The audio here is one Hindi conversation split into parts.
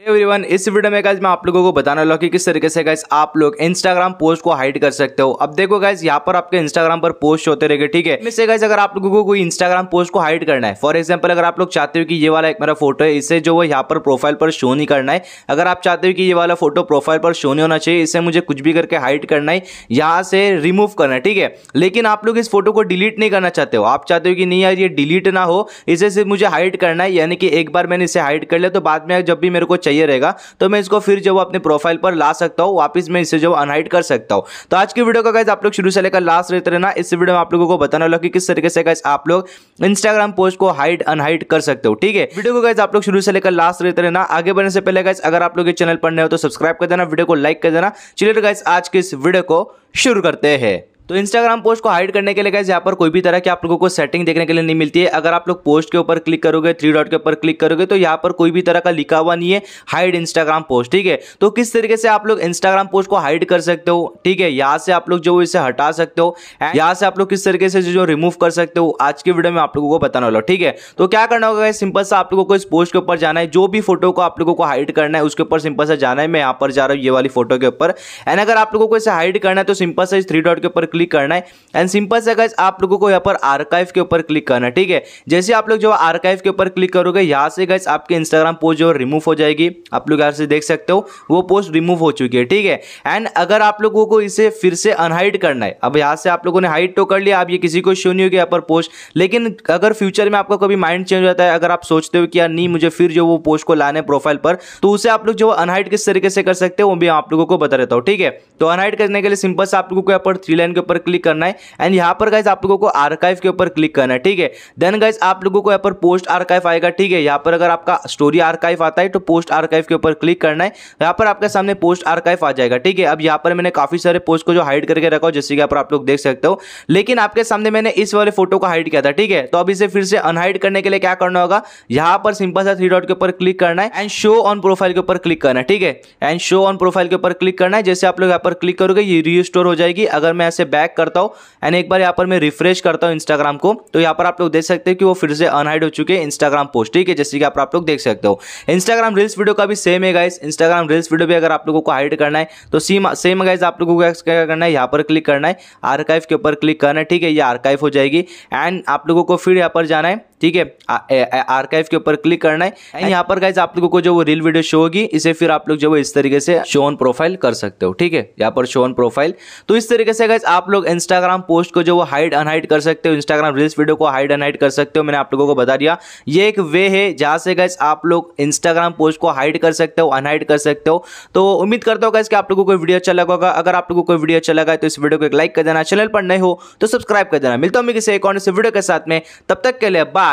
एवरीवन इस वीडियो में गाइज़ मैं आप लोगों को बताने वाला हूँ कि किस तरीके से गाइज़ आप लोग इंस्टाग्राम पोस्ट को हाइड कर सकते हो। अब देखो गाइज़ यहाँ पर आपके इंस्टाग्राम पर पोस्ट होते रहेंगे, ठीक है? इससे गाइज़ अगर आप लोगों को कोई इंस्टाग्राम पोस्ट को हाइड करना है फॉर एग्ज़ाम्पल अगर आप लोग चाहते हो कि ये वाला एक मेरा फ़ोटो है, इसे जो वो यहाँ पर प्रोफ़ाइल पर शो नहीं करना है, अगर आप चाहते हो कि ये वाला फ़ोटो प्रोफ़ाइल पर शो नहीं होना चाहिए, इसे मुझे कुछ भी करके हाइड करना है, यहाँ से रिमूव करना है, ठीक है? लेकिन आप लोग इस फ़ोटो को डिलीट नहीं करना चाहते हो। आप चाहते हो कि नहीं यार, ये डिलीट ना हो, इसे सिर्फ़ मुझे हाइड करना है, यानी कि एक बार मैंने इसे हाइड कर लिया तो बाद में जब भी मेरे को चाहिए रहेगा तो मैं इसको फिर जो अपने प्रोफ़ाइल पर ला सकता हूँ, वापस मैं इसे जो अनहाइड कर सकता हूँ। तो आज की वीडियो का गाइज़ आप लोग शुरू से लेकर लास्ट रहते रहना। इस वीडियो में आप लोगों को बताने वाला कि किस तरीके से गाइज़ आप लोग इंस्टाग्राम पोस्ट को हाइड अनहाइड कर सकते हो, ठीक है? वीडियो को गाइज़ आप लोग शुरू से लेकर लास्ट रहते रहना। आगे बढ़ने से पहले गाइज़ अगर आप लोग चैनल पर नए हो तो सब्सक्राइब कर देना वीडियो को लाइक कर देना। चलिए गाइज़ आज के इस वीडियो को शुरू करते हैं। तो इंस्टाग्राम पोस्ट को हाइड करने के लिए गाइज़ यहाँ पर कोई भी तरह की आप लोगों को सेटिंग देखने के लिए नहीं मिलती है। अगर आप लोग पोस्ट के ऊपर क्लिक करोगे थ्री डॉट के ऊपर क्लिक करोगे तो यहाँ पर कोई भी तरह का लिखा हुआ नहीं है हाइड इंस्टाग्राम पोस्ट ठीक है? तो किस तरीके से आप लोग इंस्टाग्राम पोस्ट को हाइड कर सकते हो? ठीक है, यहाँ से आप लोग जो इसे हटा सकते हो यहाँ से आप लोग किस तरीके से जो रिमूव कर सकते हो, आज की वीडियो में आप लोगों को बताने वाला ठीक है? तो क्या करना होगा सिंपल सा आप लोगों को इस पोस्ट के ऊपर जाना है, जो भी फ़ोटो को आप लोगों को हाइड करना है, उसके ऊपर सिंपल सा जाना है। मैं यहाँ पर जा रहा हूँ, ये वाली फ़ोटो के ऊपर एंड अगर आप लोगों को इसे हाइड करना है तो सिंपल सा इस थ्री डॉट के ऊपर क्लिक करना है. एंड सिंपल से गाइज़ आप लोगों को यहाँ पर आर्काइव के ऊपर क्लिक करना है, ठीक है? जैसे आप लोग जो आर्काइव के ऊपर क्लिक करोगे, यहाँ से गाइज़ आपके इंस्टाग्राम पोस्ट जो रिमूव हो जाएगी. आप लोग यहाँ से देख सकते हो, वो पोस्ट रिमूव हो चुकी है, ठीक है? एंड अगर आप लोगों को इसे फिर से अनहाइड करना है, अब यहाँ से आप लोगों ने हाइड तो कर लिया अब ये किसी को शो नहीं होगी यहाँ पर पोस्ट लेकिन अगर फ्यूचर में आपका कभी माइंड चेंज होता है, अगर आप सोचते हो कि यार नहीं, मुझे फिर जो वो पोस्ट को लाने प्रोफ़ाइल पर तो उसे आप लोग जो अनहाइड किस तरीके से कर सकते हो, वो भी आप लोगों को बता देता हूँ, ठीक है? तो अनहाइड करने के लिए सिंपल से आप लोगों को यहाँ पर थ्री लाइन के ऊपर क्लिक करना है। एंड यहाँ पर गाइज़ आप लोगों को आर्काइव के ऊपर क्लिक करना है, ठीक है? देन गाइज़ आप लोगों को यहाँ पर पोस्ट आर्काइव आएगा, ठीक है? यहाँ पर अगर आपका स्टोरी आर्काइव आता है तो पोस्ट आर्काइव के ऊपर क्लिक करना है। यहाँ पर आपके सामने पोस्ट आर्काइव आ जाएगा, ठीक है? अब यहाँ पर मैंने काफ़ी सारे पोस्ट को जो हाइड करके रखा हो, जैसे कि आप लोग देख सकते हो। लेकिन आपके सामने मैंने इस वाले फ़ोटो को हाइड किया था, ठीक है? तो अब इसे फिर से अनहाइड करने के लिए क्या करना होगा? यहाँ पर सिंपल सा थ्री डॉट के ऊपर क्लिक करना है। एंड शो ऑन प्रोफ़ाइल के ऊपर क्लिक करना है, ठीक है? एंड शो ऑन प्रोफ़ाइल के ऊपर क्लिक करना है। जैसे आप लोग यहाँ पर क्लिक करोगे, ये रीस्टोर हो जाएगी। अगर मैं ऐसे बैक करता हूँ एंड एक बार यहाँ पर मैं रिफ्रेश करता हूँ इंस्टाग्राम को तो यहाँ पर आप लोग देख सकते हो कि वो फिर से अनहाइड हो चुके हैं इंस्टाग्राम पोस्ट ठीक है? जैसे कि आप लोग देख सकते हो। इंस्टाग्राम रील्स वीडियो का भी सेम है गाइस इंस्टाग्राम रील्स वीडियो भी अगर आप लोगों को हाइड करना है तो सेम सेम गाइस आप लोगों को क्या करना है? यहाँ पर क्लिक करना है आर्काइव के ऊपर क्लिक करना है, ठीक है? ये आर्काइव हो जाएगी एंड आप लोगों को फिर यहाँ पर जाना है। ठीक है? आर्काइव के ऊपर क्लिक करना है। एंड यहाँ पर गाइज़ आप लोगों को जो वो रील वीडियो शो होगी, इसे फिर आप लोग जो इस तरीके से शो ऑन प्रोफ़ाइल कर सकते हो, ठीक है? यहाँ पर शो ऑन प्रोफ़ाइल तो इस तरीके से गाइज़ आप लोग इंस्टाग्राम पोस्ट को जो वो हाइड अनहाइड कर सकते हो इंस्टाग्राम रील्स वीडियो को हाइड अनहाइड कर सकते हो, मैंने आप लोगों को बता दिया। ये एक वे है जहाँ से गाइज़ आप लोग इंस्टाग्राम पोस्ट को हाइड कर सकते हो अनहाइड कर सकते हो। तो उम्मीद करता हूँ गाइज़ कि आप लोगों को वीडियो अच्छा लगा होगा। अगर आप लोगों को वीडियो अच्छा लगा तो इस वीडियो को एक लाइक कर देना। चैनल पर नए हो तो सब्सक्राइब कर देना। मिलता हूँ मैं किसी एक और वीडियो के साथ में। तब तक के लिए बाय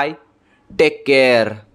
Take care.